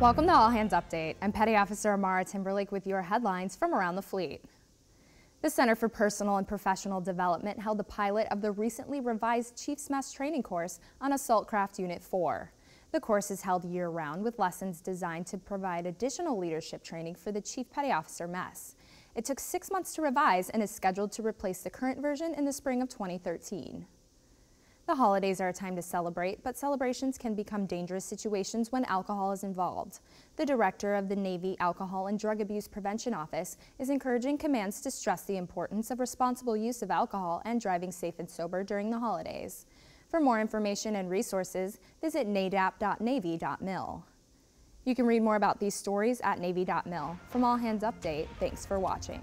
Welcome to All Hands Update. I'm Petty Officer Amara Timberlake with your headlines from around the fleet. The Center for Personal and Professional Development held the pilot of the recently revised Chiefs Mess training course on Assault Craft Unit 4. The course is held year-round with lessons designed to provide additional leadership training for the Chief Petty Officer Mess. It took six months to revise and is scheduled to replace the current version in the spring of 2013. The holidays are a time to celebrate, but celebrations can become dangerous situations when alcohol is involved. The director of the Navy Alcohol and Drug Abuse Prevention Office is encouraging commands to stress the importance of responsible use of alcohol and driving safe and sober during the holidays. For more information and resources, visit nadap.navy.mil. You can read more about these stories at navy.mil. From All Hands Update, thanks for watching.